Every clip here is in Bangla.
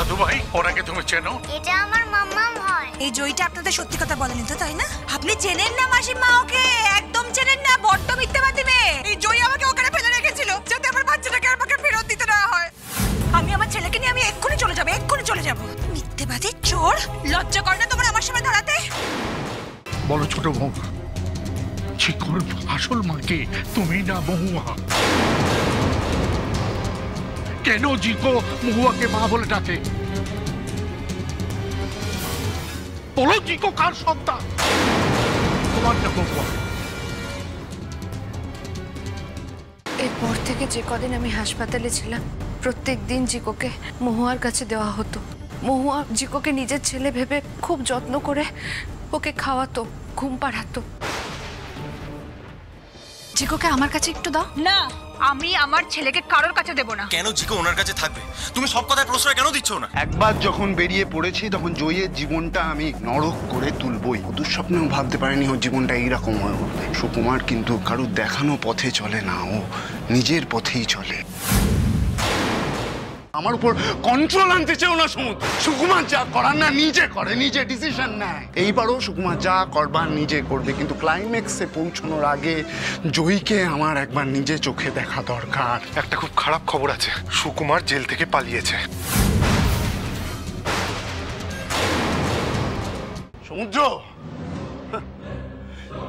দাদু ভাই ওনাকে তুমি চেনো? এটা আমার মাম্মাম হয়। এই জয়টা আপনাদের সত্যি কথা বলেনি তো তাই না? আপনি চেনেন না মাসিমা ওকে? একদম চেনেন না বড্ড মিথ্যেবাদী মেয়ে। এই জয় আমাকে ওখানে ফেলে রেখেছিল যাতে আমার বাচ্চাটাকে আমাকে ফেরত দিতে না হয়। আমি আমার ছেলেকে নিয়ে আমি এক্ষুনি চলে যাব এক্ষুনি চলে যাব। মিথ্যেবাদী চোর? লজ্জা করে না তোমার আমার সময় দাঁড়াতে? বলো ছোট বউ চিকর আসল মাকে তুমি না মহুয়া কেন জিকো মহুয়াকে মা বলে ডাকে? বলো জিকো কার সন্তান? তোমার না মহুয়া। এরপর থেকে যে কদিন আমি হাসপাতালে ছিলাম প্রত্যেক দিন জিকোকে মহুয়ার কাছে দেওয়া হতো। মহুয়া জিকোকে নিজের ছেলে ভেবে খুব যত্ন করে ওকে খাওয়াতো ঘুম পাড়াতো। জিকোকে আমার কাছে একটু দাও। না আমি আমার ছেলেকে কারোর কাছে দেব না। কেন জিকো ওনার কাছে থাকবে? তুমি সব কথায় প্রশ্রয় কেন দিচ্ছ না একবার যখন বেরিয়ে পড়েছি তখন জয়ের জীবনটা আমি নরক করে তুলবই। ও দুঃস্বপ্নেও ভাবতে পারেনি ওর জীবনটা এইরকম হয়ে উঠবে। সুকুমার কিন্তু কারুর দেখানো পথে চলে না ও নিজের পথেই চলে। আমার উপর কন্ট্রোল আনতে চেও না সমুদ্র সুকুমার যা করার না নিজে করে নিজে ডিসিশন নেয়। এইবারও সুকুমার যা করবার নিজে করবে কিন্তু ক্লাইম্যাক্সে পৌঁছানোর আগে জয়ীকে আমার একবার নিজে চোখে দেখা দরকার। একটা খুব খারাপ খবর আছে। সুকুমার জেল থেকে পালিয়েছে। সমুদ্র?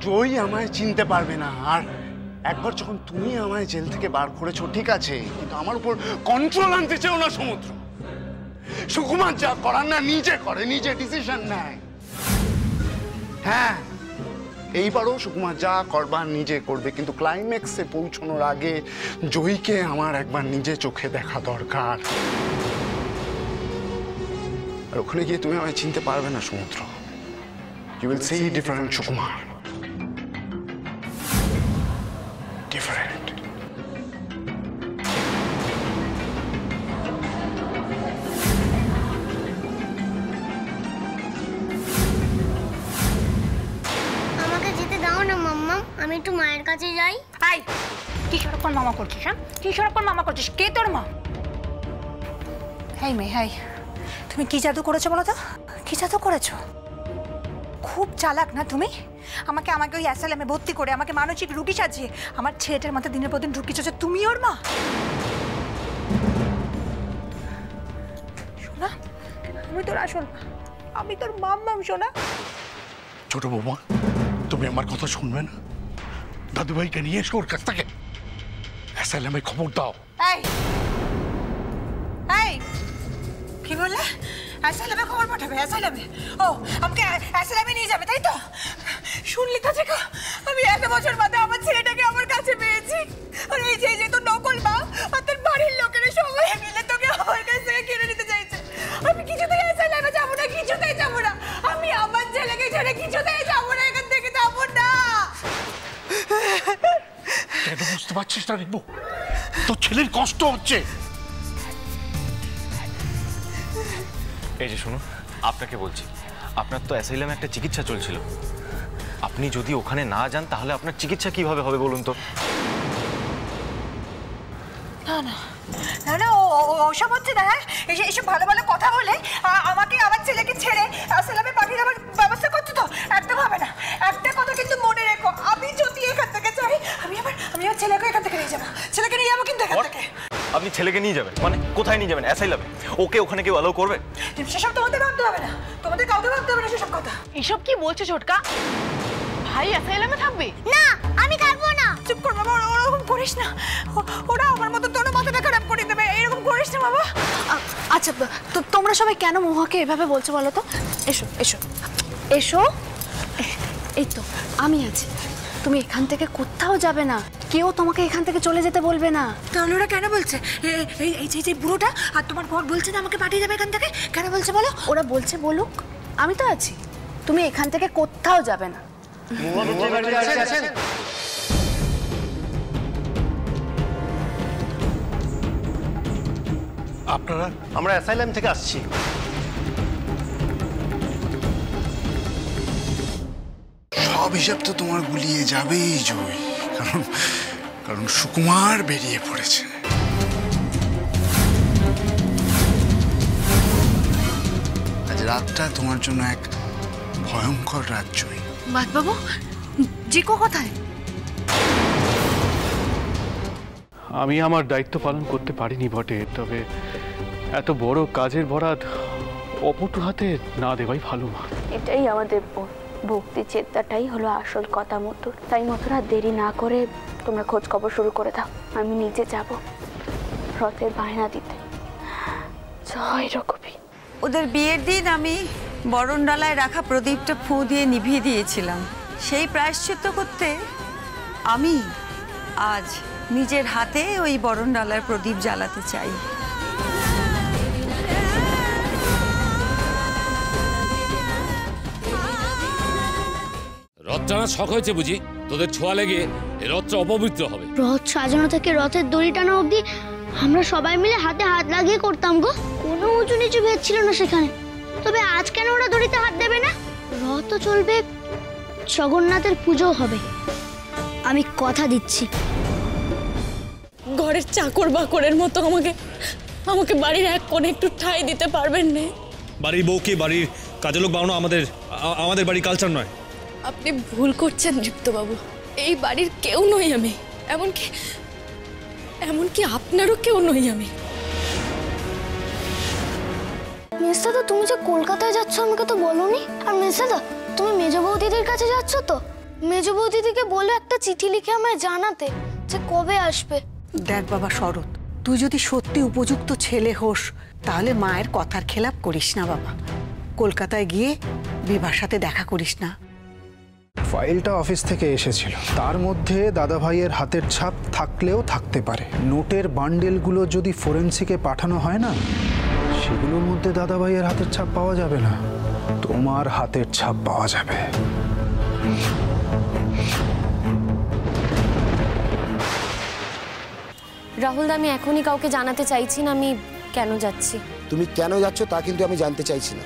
জয় আমায় চিনতে পারবে না আর একবার যখন তুমি আমায় জেল থেকে বার করেছ, ঠিক আছে, কিন্তু আমার উপর কন্ট্রোল আনতে চাও না সমুদ্র। সুকুমার যা করার না, নিজে করে, নিজে ডিসিশন নেয়। হ্যাঁ এইবারও সুকুমার যা করবার নিজে করবে, কিন্তু ক্লাইম্যাক্সে পৌঁছানোর আগে জয়ীকে আমার একবার নিজে চোখে দেখা দরকার। আর ওখানে গিয়ে তুমি আমায় চিনতে পারবে না, সমুদ্র। You will see different Sukumar. Different. আমাকে যেতে দাও না মাম্মাম আমি একটু মায়ের কাছে যাই। হাই কি সরক্ষণ মামা করছিস হ্যাঁ? কি সরক্ষণ মামা করছিস? কে তোর মা? হাই মেয়ে হাই। তুমি কি জাদু করেছ বলো তো? কি জাদু করেছ? খুব চালাক না তুমি? আমাকে আমাকে ওই অ্যাসালামে ভর্তি করে আমাকে মানসিক রুগী সাজিয়ে আমার ছেলেটার মাথায় দিনের পর দিন ঢুকিয়েছো যে তুমি ওর মা? শোনা আমি তোর আসল। আমি তোর মাম্মাম শোনা ছোট বৌমা তুমি আমার কথা শুনবে না? দাদু ভাইকে নিয়ে এসো ওর কাছ থেকে। অ্যাসাইলামে খবর দাও। এই এই কি বললে? অ্যাসাইলামে খবর পাঠাবে, অ্যাসাইলামে। ও, আমাকে অ্যাসাইলামে নিয়ে যাবে, তাই তো? শুনলি তো থেকে আমি এত বছর বাদে আমার ছেলেটাকে আমার কাছে পেয়েছি। আর এই যে এই যে তোর নকল মা আর তোর বাড়ির লোকেরা সবাই মিলে তোকে আমার কাছ থেকে কিনে নিতে চাইছে। আমি কিছুতেই অ্যাসাইলামে যাব না, কিছুতেই যাব না। আমি আমার ছেলেকে ছেড়ে কিছুতেই যাব না, এখান থেকে যাব না। কেন বুঝতে পারছিস না রিম্বু তোর ছেলের কষ্ট হচ্ছে। এই যে শুনুন আপনাকে বলছি আপনার তো অ্যাসাইলামে একটা চিকিৎসা চলছিল। আপনি যদি ওখানে না যান তাহলে আপনার চিকিৎসা কীভাবে হবে বলুন তো? না না। না না ওসব হচ্ছে না হ্যাঁ? এসব ভালো ভালো কথা বলে আমাকে আমার ছেলেকে ছেড়ে আসলামে পাঠিয়ে দেওয়ার ব্যবস্থা করছ তো একদম হবে না। একটা কথা কিন্তু মনে রেখো আমি যদি এখান থেকে চাই আমি আবার আমি আমার ছেলেকে এখান থেকে নিয়ে যাব। ছেলেকে নিয়ে যাব কিন্তু এখান থেকে। আপনি ছেলেকে নিয়ে যাবেন? মানে কোথায় নিয়ে যাবেন? অ্যাসাইলামে? ওকে ওখানে কেউ অ্যালাউ করবে? সেসব তোমাদের ভাবতে হবে না। তোমাদের কাউকে ভাবতে হবে না সেসব কথা। এসব কি বলছো ছোটকা? ভাই অ্যাসাইলামে থাকবে? না আমি থাকব না। চুপ কর বাবা ওরা- ওরকম করিস না। ওরা আমার মতো তোর মাথাটা খারাপ করে দেবে। এরকম করিস না বাবা। আচ্ছা তো তোমরা সবাই কেন মোহাকে এভাবে বলছো বলো তো? এসো এসো। এসো। এই তো আমি আছি। তুমি এখান থেকে কোথাও যাবে না। কেউ তোমাকে এখান থেকে চলে যেতে বলবে না। তাহলে ওরা কেন বলছে? এই এই যে যে বুড়োটা আর তোমার ঘর বলছে না আমাকে পাঠিয়ে যাবে এখান থেকে? কেন বলছে বলো? ওরা বলছে বলুক আমি তো আছি। তুমি এখান থেকে কোথাও যাবে না। আপনারা আমরা অ্যাসাইলাম থেকে আসছি। সব হিসাব তো তোমার গুলিয়ে যাবেই জয় কারণ কারণ সুকুমার বেরিয়ে পড়েছে। আজ রাতটা তোমার জন্য এক ভয়ঙ্কর রাত জয়ী বাবু জিকো কোথায়? আমি আমার দায়িত্ব পালন করতে পারিনি বটে তবে এত বড় কাজের বরাত অপটু হাতে না দেওয়াই ভালো। মা এটাই আমাদের ভক্তি চেতনাটাই হলো আসল কথা মধুর তাই আর দেরি না করে তোমরা খোঁজ খবর শুরু করে দাও। আমি নিজে যাব রথের বায়না দিতে। জয় রঘুবীর। ওদের বিয়ের দিন আমি বরণডালায় রাখা প্রদীপটা ফু দিয়ে নিভিয়ে দিয়েছিলাম। সেই প্রায়শ্চিত্ত করতে আমি আজ নিজের হাতে ওই বরণডালার প্রদীপ জ্বালাতে চাই। রথ টানা শখ হয়েছে বুঝি। তোদের ছোঁয়া লেগে এ রথটা অপবিত্র হবে। রথ সাজানো থেকে রথের দড়ি টানা অবধি আমরা সবাই মিলে হাতে হাত লাগিয়ে করতাম গো। কোনো উঁচু নিচু ভেদ ছিল না সেখানে। তবে আজ কেন ওরা দড়িতে হাত দেবে না? রথও চলবে জগন্নাথের পুজো হবে। আমি কথা দিচ্ছি। ঘরের চাকর বাকরের মতো আমাকে আমাকে বাড়ির এক কোণে একটু ঠাঁই দিতে পারবেন না? বাড়ির বউকে বাড়ির কাজের লোক বানানো আমাদের আমাদের বাড়ির কালচার নয়। আপনি ভুল করছেন দীপ্তবাবু। এই বাড়ির কেউ নই আমি। এমনকি এমনকি আপনারও কেউ নই আমি। মেসদাদা তুমি যে কলকাতায় যাচ্ছ আমাকে তো বলনি। আর মেসদাদা তুমি মেজ বৌদিদের কাছে যাচ্ছ তো? মেজ বৌদিদিকে বলে একটা চিঠি লিখে আমায় জানাতে যে কবে আসবে। দেখ বাবা শরৎ তুই যদি সত্যি উপযুক্ত ছেলে হোস তাহলে মায়ের কথার খেলাপ করিস না বাবা। কলকাতায় গিয়ে বিভার সাথে দেখা করিস না। ফাইলটা অফিস থেকে এসেছিল। তার মধ্যে দাদাভাইয়ের হাতের ছাপ থাকলেও থাকতে পারে। নোটের বান্ডেলগুলো যদি ফোরেন্সিকে পাঠানো হয় না সেগুলোর মধ্যে দাদাভাইয়ের হাতের ছাপ পাওয়া যাবে না। তোমার হাতের ছাপ পাওয়া যাবে। রাহুল আমি এখনই কাউকে জানাতে চাইছি না আমি কেন যাচ্ছি? তুমি কেন যাচ্ছ তা কিন্তু আমি জানতে চাইছি না।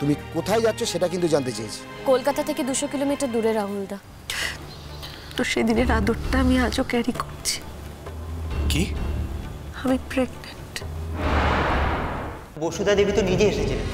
তুমি কোথায় যাচ্ছ সেটা কিন্তু জানতে চেয়েছি। কলকাতা থেকে দুশো কিলোমিটার দূরে রাহুলদা। তো সেদিনের আদরটা আমি আজও ক্যারি করছি। কি? আমি প্রেগনেন্ট বসুধা দেবী তো নিজে এসেছিলেন।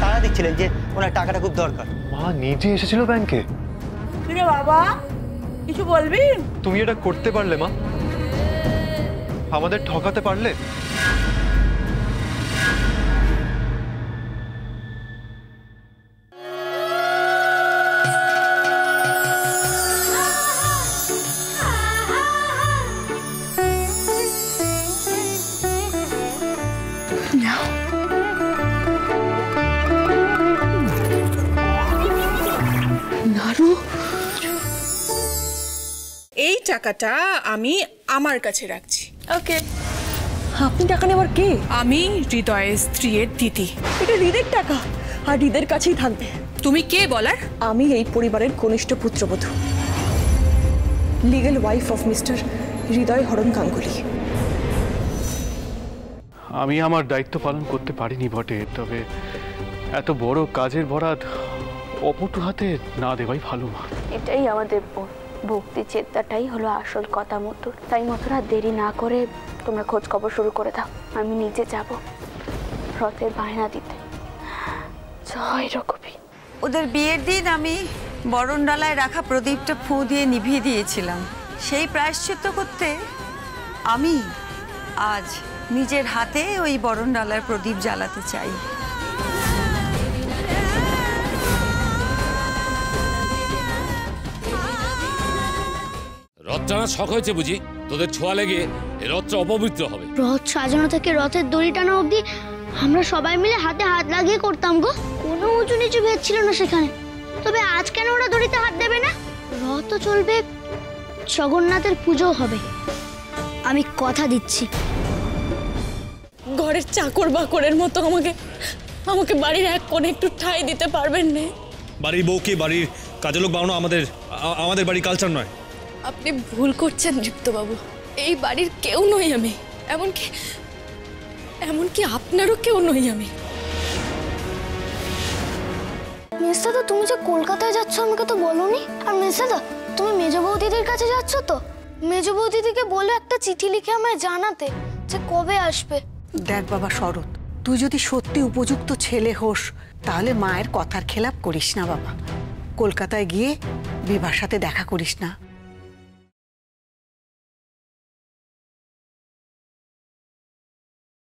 তারা দিচ্ছিলেন যে ওনার টাকাটা খুব দরকার। মা নিজে এসেছিল ব্যাংকে? কিরে বাবা কিছু বলবি? তুমি এটা করতে পারলে মা? আমাদের ঠকাতে পারলে? নারু? এই টাকাটা আমি আমার কাছে রাখছি। ওকে। আপনি টাকা নেওয়ার কে? আমি হৃদয়ের স্ত্রীর দিদি। এটা হৃদের টাকা আর হৃদের কাছেই থাকবে। তুমি কে বলার? আমি এই পরিবারের কনিষ্ঠ পুত্রবধূ। Legal wife of mister Hriday Haran Ganguly. আমি আমার দায়িত্ব পালন করতে পারিনি বটে তবে এত বড় কাজের বরাত অপটু হাতে না দেওয়াই ভালো মা। এটাই আমাদের ভক্তি চেতনাটাই হলো আসল কথা মতো তাই আর দেরি না করে তোমরা খোঁজ খবর শুরু করে দাও। আমি নিজে যাব রথের বায়না দিতে। জয় রঘুবীর। ওদের বিয়ের দিন আমি বরণডালায় রাখা প্রদীপটা ফু দিয়ে নিভিয়ে দিয়েছিলাম। সেই প্রায়শ্চিত্ত করতে আমি আজ নিজের হাতে ওই বরণডালার প্রদীপ জ্বালাতে চাই। রথ টানা শখ হয়েছে বুঝি? তোদের ছোঁয়া লেগে এ রথটা অপবিত্র হবে। রথ সাজানো থেকে রথের দড়ি টানা অবধি আমরা সবাই মিলে হাতে হাত লাগিয়ে করতাম গো। কোনো উঁচু নিচু ভেদ ছিল না সেখানে। তবে আজ কেন ওরা দড়িতে হাত দেবে না? রথও চলবে জগন্নাথের পুজো হবে। আমি কথা দিচ্ছি। ঘরের চাকর বাকরের মতো আমাকে আমাকে বাড়ির এক কোণে একটু ঠাঁই দিতে পারবেন না? বাড়ির বউকে বাড়ির কাজের লোক বানানো আমাদের আমাদের বাড়ির কালচার নয়। আপনি ভুল করছেন দীপ্তবাবু। এই বাড়ির কেউ নই আমি। এমনকি এমনকি আপনারও কেউ নই আমি। মেসদাদা তুমি যে কলকাতায় যাচ্ছ আমাকে তো বলনি? আর মেসদাদা তুমি মেজ বৌদিদের কাছে যাচ্ছ তো? মেজ বৌদিদিকে বলে একটা চিঠি লিখে আমায় জানাতে যে কবে আসবে? দেখ বাবা শরৎ, তুই যদি সত্যি উপযুক্ত ছেলে হোস, তাহলে মায়ের কথার খেলাপ করিস না বাবা। কলকাতায় গিয়ে বিভার সাথে দেখা করিস না।